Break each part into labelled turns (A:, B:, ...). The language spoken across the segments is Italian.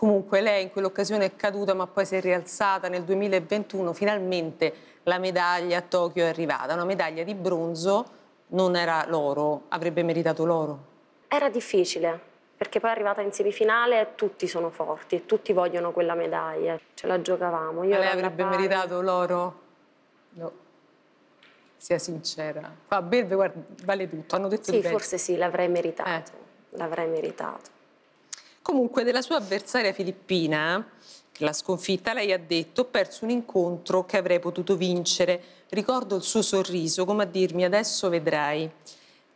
A: Comunque lei in quell'occasione è caduta ma poi si è rialzata nel 2021, finalmente la medaglia a Tokyo è arrivata, una medaglia di bronzo, non era l'oro, avrebbe meritato l'oro?
B: Era difficile, perché poi è arrivata in semifinale e tutti sono forti e tutti vogliono quella medaglia, ce la giocavamo.
A: Io Ma lei avrebbe pari... meritato l'oro? No. Sia sincera. Fa Belve, guarda, vale tutto, hanno detto
B: Sì, forse sì, l'avrei meritato, eh. l'avrei meritato.
A: Comunque della sua avversaria filippina, che l'ha sconfitta, lei ha detto ho perso un incontro che avrei potuto vincere. Ricordo il suo sorriso, come a dirmi adesso vedrai.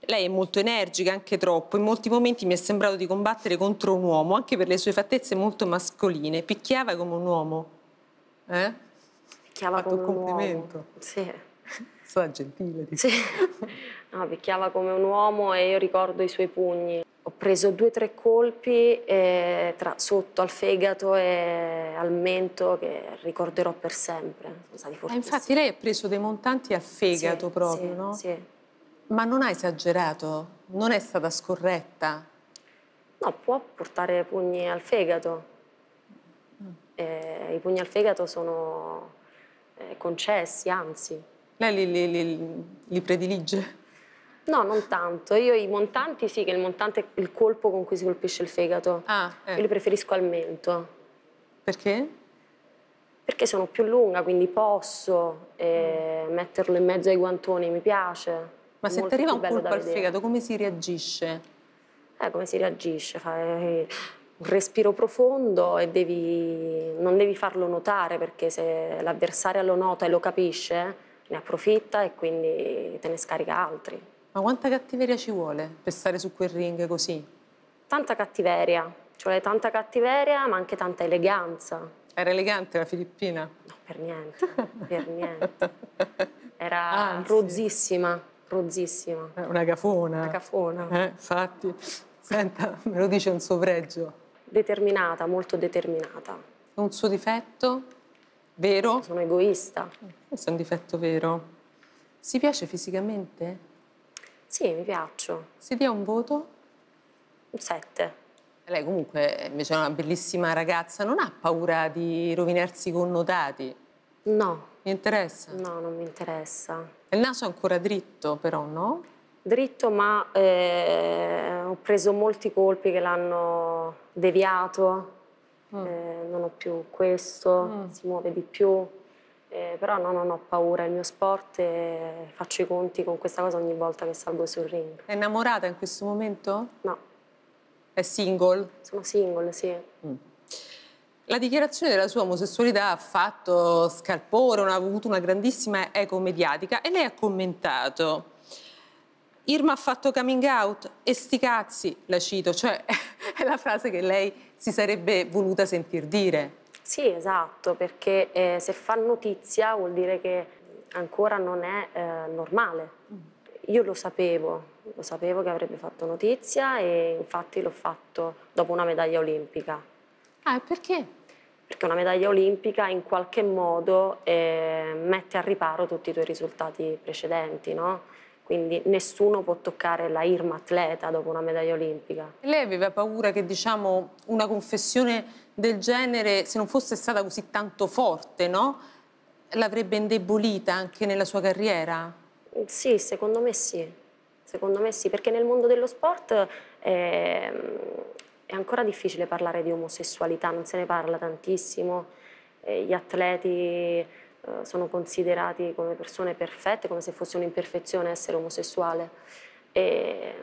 A: Lei è molto energica, anche troppo. In molti momenti mi è sembrato di combattere contro un uomo, anche per le sue fattezze molto mascoline. Picchiava come un uomo. Eh?
B: Picchiava come
A: un complimento.
B: uomo. Sì.
A: Stata gentile.
B: Sì. No, picchiava come un uomo e io ricordo i suoi pugni. Ho preso due o tre colpi eh, tra, sotto al fegato e al mento che ricorderò per sempre.
A: Ah, infatti lei ha preso dei montanti al fegato
B: sì,
A: proprio,
B: sì,
A: no?
B: Sì.
A: Ma non ha esagerato? Non è stata scorretta?
B: No, può portare pugni al fegato. Mm. Eh, I pugni al fegato sono eh, concessi, anzi.
A: Lei li, li, li, li predilige?
B: No, non tanto. Io i montanti sì, che il montante è il colpo con cui si colpisce il fegato.
A: Ah, eh.
B: Io li preferisco al mento.
A: Perché?
B: Perché sono più lunga, quindi posso eh, metterlo in mezzo ai guantoni, mi piace.
A: Ma se ti arriva un colpo al fegato, come si reagisce?
B: Eh, come si reagisce? Fai un respiro profondo e devi, non devi farlo notare perché se l'avversario lo nota e lo capisce, ne approfitta e quindi te ne scarica altri.
A: Ma quanta cattiveria ci vuole per stare su quel ring così?
B: Tanta cattiveria, ci vuole tanta cattiveria ma anche tanta eleganza.
A: Era elegante la Filippina?
B: No, per niente, per niente. Era Anzi. rozzissima, rozzissima.
A: Una cafona.
B: Una cafona.
A: Eh, infatti, senta, me lo dice un suo pregio.
B: Determinata, molto determinata.
A: Un suo difetto? Vero?
B: Sono egoista.
A: Questo è un difetto vero. Si piace fisicamente?
B: Sì, mi piaccio.
A: Si dia un voto?
B: Un 7.
A: Lei comunque invece è una bellissima ragazza, non ha paura di rovinarsi i connotati?
B: No.
A: Mi interessa?
B: No, non mi interessa.
A: Il naso è ancora dritto però, no?
B: Dritto, ma eh, ho preso molti colpi che l'hanno deviato. Mm. Eh, non ho più questo, mm. si muove di più. Eh, però no, non ho paura, è il mio sport e faccio i conti con questa cosa ogni volta che salgo sul ring.
A: È innamorata in questo momento?
B: No.
A: È single?
B: Sono single, sì. Mm.
A: La dichiarazione della sua omosessualità ha fatto scalpore, ha avuto una grandissima eco mediatica e lei ha commentato Irma ha fatto coming out e sti cazzi, la cito, cioè è la frase che lei si sarebbe voluta sentir dire.
B: Sì, esatto, perché eh, se fa notizia vuol dire che ancora non è eh, normale. Io lo sapevo, lo sapevo che avrebbe fatto notizia e infatti l'ho fatto dopo una medaglia olimpica.
A: Ah, perché?
B: Perché una medaglia olimpica in qualche modo eh, mette a riparo tutti i tuoi risultati precedenti, no? Quindi nessuno può toccare la Irma atleta dopo una medaglia olimpica.
A: Lei aveva paura che diciamo, una confessione del genere, se non fosse stata così tanto forte, no? l'avrebbe indebolita anche nella sua carriera?
B: Sì, secondo me sì. Secondo me sì, perché nel mondo dello sport è, è ancora difficile parlare di omosessualità, non se ne parla tantissimo. Gli atleti eh, sono considerati come persone perfette, come se fosse un'imperfezione essere omosessuale. E,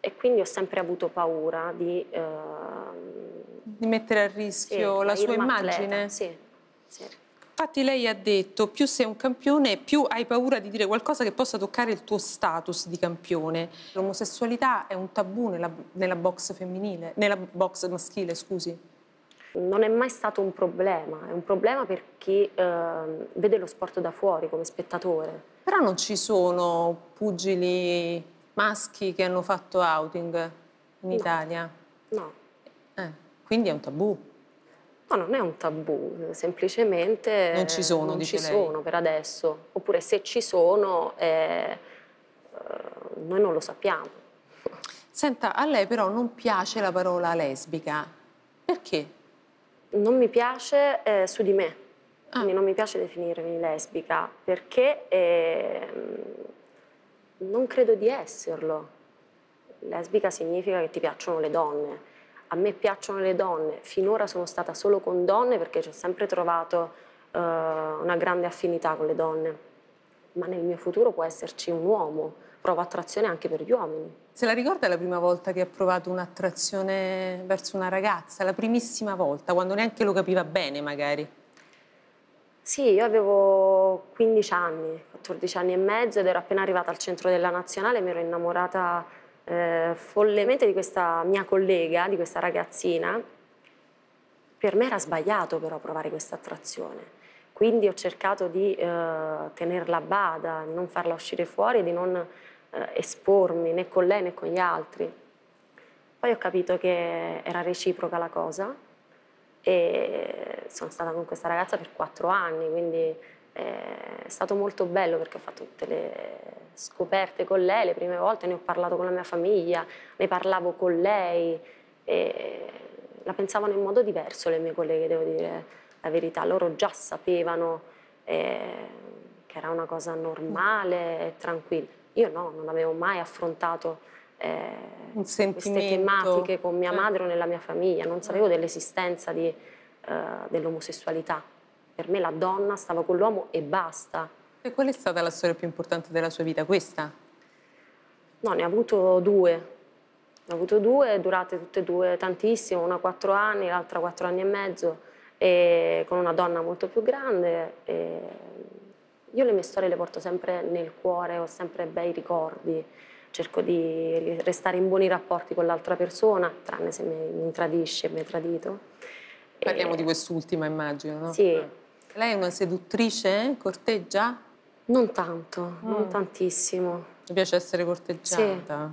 B: e, quindi ho sempre avuto paura di... Uh,
A: di mettere a rischio sì, la sua immagine?
B: Sì, sì.
A: Infatti lei ha detto, più sei un campione, più hai paura di dire qualcosa che possa toccare il tuo status di campione. L'omosessualità è un tabù nella, nella box femminile, nella box maschile, scusi
B: non è mai stato un problema, è un problema per chi eh, vede lo sport da fuori come spettatore.
A: Però non ci sono pugili maschi che hanno fatto outing in
B: no.
A: Italia?
B: No.
A: Eh, quindi è un tabù?
B: No, non è un tabù, semplicemente
A: non ci sono,
B: non
A: ci
B: lei. sono per adesso. Oppure se ci sono, eh, noi non lo sappiamo.
A: Senta, a lei però non piace la parola lesbica. Perché?
B: Non mi piace eh, su di me,
A: Ah.
B: quindi non mi piace definirmi lesbica perché ehm, non credo di esserlo. Lesbica significa che ti piacciono le donne. A me piacciono le donne, finora sono stata solo con donne perché ci ho sempre trovato eh, una grande affinità con le donne, ma nel mio futuro può esserci un uomo, provo attrazione anche per gli uomini.
A: Se la ricorda la prima volta che ha provato un'attrazione verso una ragazza? La primissima volta, quando neanche lo capiva bene magari?
B: Sì, io avevo 15 anni, 14 anni e mezzo ed ero appena arrivata al centro della nazionale, mi ero innamorata eh, follemente di questa mia collega, di questa ragazzina. Per me era sbagliato però provare questa attrazione, quindi ho cercato di eh, tenerla a bada, di non farla uscire fuori, di non eh, espormi né con lei né con gli altri. Poi ho capito che era reciproca la cosa e sono stata con questa ragazza per quattro anni, quindi eh, è stato molto bello perché ho fatto tutte le scoperte con lei, le prime volte ne ho parlato con la mia famiglia, ne parlavo con lei e la pensavano in modo diverso le mie colleghe, devo dire la verità, loro già sapevano eh, che era una cosa normale e tranquilla. Io no, non avevo mai affrontato eh, queste tematiche con mia
A: Eh.
B: madre o nella mia famiglia, non sapevo dell'esistenza di, eh, dell'omosessualità. Per me la donna stava con l'uomo e basta.
A: E qual è stata la storia più importante della sua vita? Questa?
B: No, ne ho avuto due. Ne ho avuto due, durate tutte e due tantissimo, una quattro anni, l'altra quattro anni e mezzo, e con una donna molto più grande. E io le mie storie le porto sempre nel cuore, ho sempre bei ricordi, cerco di restare in buoni rapporti con l'altra persona, tranne se mi, mi tradisce e mi ha tradito.
A: Parliamo
B: E-
A: di quest'ultima, immagino, no?
B: Sì,
A: Lei è una seduttrice? Corteggia?
B: non tanto, non
A: Mm.
B: tantissimo.
A: Mi piace essere corteggiata?